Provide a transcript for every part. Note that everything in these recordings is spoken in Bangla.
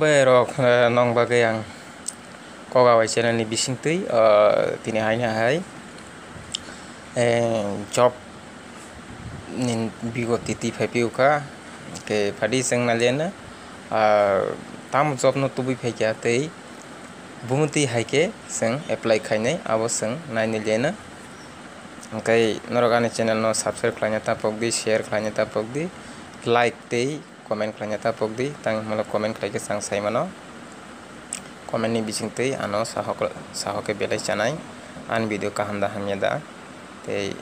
bai rok nong bagai ang koga wai channel ni bising tui tini hai na hai job nin bigo titi phapi uka ke phadi sang na lena tam job no tubi phekya tei bumuti hai ke sang apply khainai abo sang nai ni lena ओंखाय नरगानि चेनेल न साबसक्राइब खालामना थापक दि शेयर खालामना थापक दि लाइक दै Komen comment klanyata pogdi tang mala komen klaike sang sai mano Komen ni bising tei ano sahok sahoke bela chanai an video kahanda hamyada tei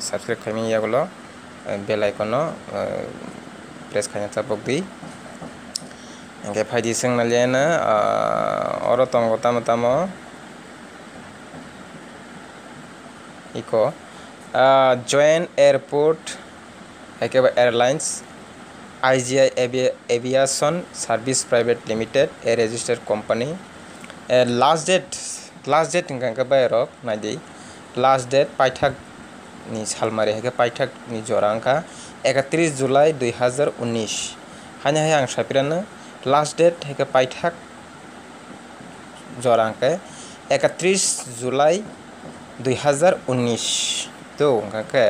subscribe kami ya golo eh, bela ikono eh, press khanyata pogdi angke phaidi sing nalena eh, oro tong Iko, join इको airport airport Airlines. IGI aviation service private limited a registered company last date last date हिंगा बायरक नायदि लास्ट डेट पाइथाक नि सालमारि हेके पाइथाक नि जरांखा 31 जुलाई 2019 हानि हाय आं सापिरानो लास्ट डेट हेके पाइथाक जरांखा 31 जुलाई 2019 तो हिंगाके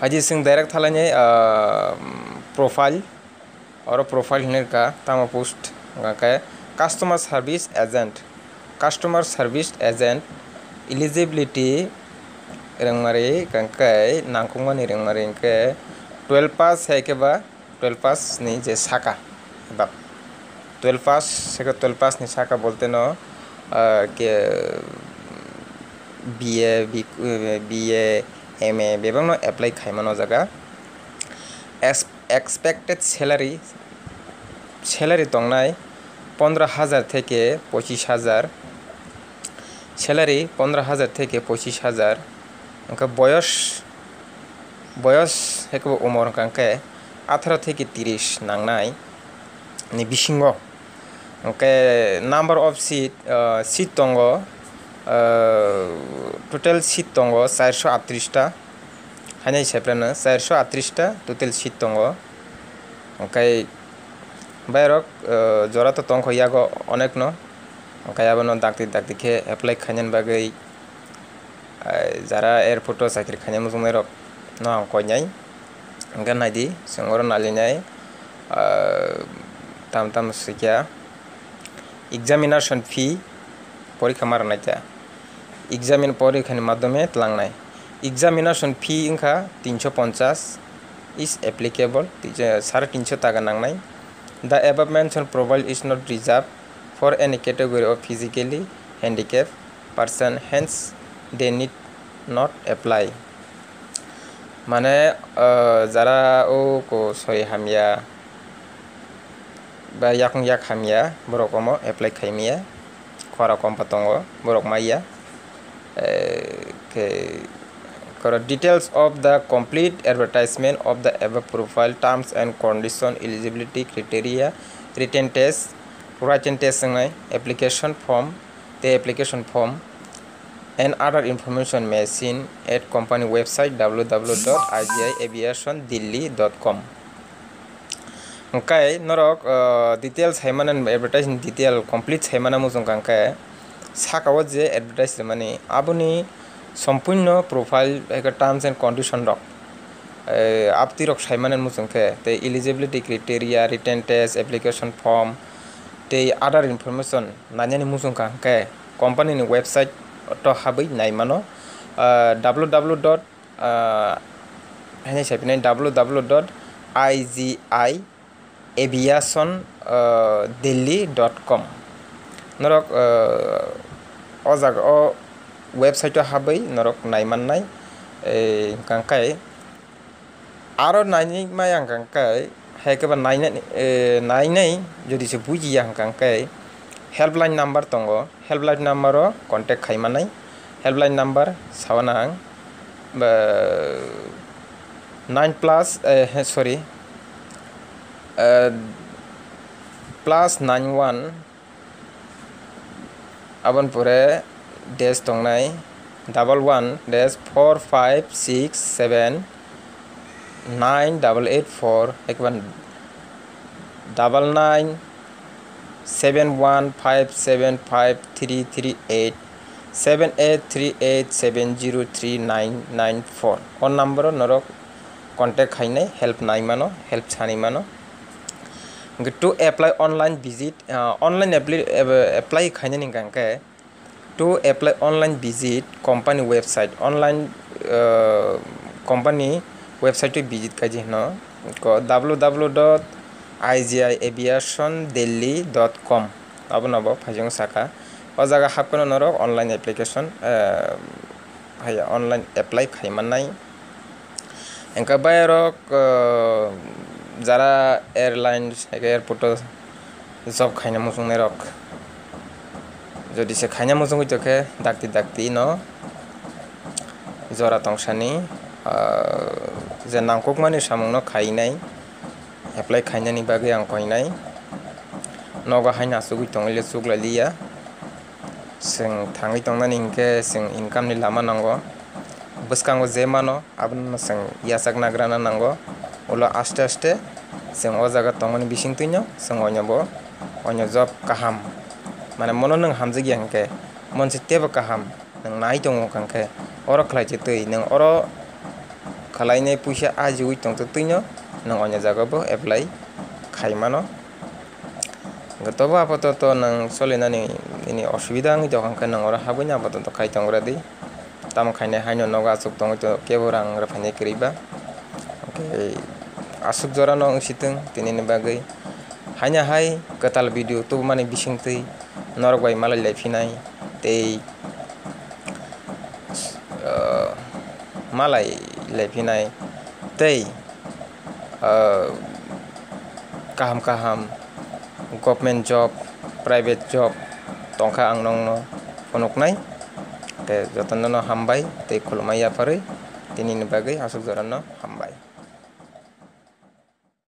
फाइदि सिंह डायरेक्ट थालायनाय प्रोफ़ाइल और प्रोफ़ाइल का तम post customer service agent customer service agent eligibility रंगमारी कंकाय नांकुंगानी रंगमारी इनके ट्वेल्व पास है? के बाद टुवेल्व पास नहीं जे शाखा. बा. ट्वेल्व पास से टुवेल्व पास नहीं शाखा बोलते न के B A B A M A खाई एप्लाई खाइमानो जगह एस এক্সপেক্টেড স্যালারি স্যালারি তংনায় পনেরো হাজার থেকে পঁচিশ হাজার। স্যালারি পনেরো হাজার থেকে পঁচিশ হাজার। ওকে বয়স বয়স হেকব উমর কাঙ্কে আঠারো থেকে তিরিশ নাংনায় নি বিসিঙ্গ okay number of seat seat দঙ্গ total seat দঙ্গ চারশো আটত্রিশটা। হাইনাই হিসাবে চারশো আটত্রিশটা টোটাল সিট দঙ্গ ᱚᱱᱠᱟᱭ bayrok jora to tong khoya go onek no kaya bano dakti dakti ke apply khanyan bagai jara airport to sakir khanyan mo sumai rok no ko nyai ngan nai di songor nali nyai tam tam sikya examination fee পরীক্ষা মারা নাই যা এক্সামিন পরে এখানে মাধ্যমে তলাং নাই এক্সামিনেশন ফি ইনখা তিনশো পঞ্চাশ ইজ অ্যাপ্লিকেবল সাড়ে তিনশো টাকা নাংনাই the above mention provide is not reserve for any category of physically handicap person hence they need not apply মানে যারা ও কো সরি হামিয়া বা ইয়াকুং ইয়াক হামিয়া বরকমো apply খাইমিয়া khora kompa tongo borok maya করা details of the complete advertisement of the অ্যাভ profile terms and condition eligibility criteria written test written test নয় application form they application form and other information mention at company website W W dot IGI aviation Delhi dot com okay নরক ডিটেলস হেমান এডভার্টাইজ ডিটেল কমপ্লিট হেমানা মজুমকা সাকাও যে এডভার্টাইজ মানে আপনি সম্পূর্ণ প্রোফাইল টার্মস এন্ড কন্ডিশন রক আপতি রক সাইমানের মুসুংকে তে eligibility criteria written test application form তে আদার ইনফরমেশন নানিয়ানি মুসুংকা কে কোম্পানিনি ওয়েবসাইট তো হাबै নাইমানো ডাব্লু ডাব্লু ডট হেনে সাইপিনাই W W dot I G I aviation uh, delhi.com norok o jaga वेबसाइटआव हाब नरक नायमाननाय गांकाय आरो नायनाय आं गांकाय हेकेबा नायनाय नायनाय जुदिसो बुजिया आं हेल्पलाइन नाम्बार दङ हेल्पलाइन नाम्बाराव कन्टेक्ट खालामनाय हेल्पलाइन नाम्बार सावन आं नाइन प्लास सरी प्लास नाइन वन अपन डेस दंग डबल वन डेस four five six seven nine double eight four एक बार double nine seven one five seven five three three eight seven eight three eight seven zero three nine nine four कौन नम्बर नरक कन्टेक्ट खाने हेल्प नाइ मानो हेल्प छानी मानो to apply online visit online apply खाने का to apply online visit company website online uh, company website to visit kaji no ko www.igiaviationdelhi.com abo nabo phajong saka o jaga hapkono norok online application haya online apply khaimanai engka bayarok যারা এয়ারলাইন্স এয়ারপোর্টও জব খাইনা মুসুংনাই রক যদি সে খাইনা মুসুং হইতকে ডাকতি ডাকতি ন জরা তংসানি যে নাংকক মানে সামুং ন খাইনাই এপ্লাই খাইনানি বাগै आं কইনাই नगा हायना सुगै तंगले सुगलालिया जों थाङै तंनानै इंके जों इनकामनि लामा नांगौ bwskango je mano aboni जों yasak nagrana nango ulo aste aste जों o jaga tongmani bisingtui no जों oino mana mono neng ham zegi angke mon si tebe ka ham neng nai tong wong kangke oro kala che tei neng oro kalai nei pusha aji wui tong tutu nyo neng onya zaga bo e blai kai mano ngoto bo apa toto neng soli nani ini osu bidang ito kangke neng orang habu nya tuh tuh kai tong radi tamu kai hanya hanyo noga suk tong ito kebo rang rafa oke asuk jora nong usiteng tini nembagi hanya hai ketal video tuh mana bising tei tei norok bai malai lai phinai tei malai lai phinai tei kaham kaham government job private job tongkha ang nong no phonoknai te jotono no hambai tei khulmai ya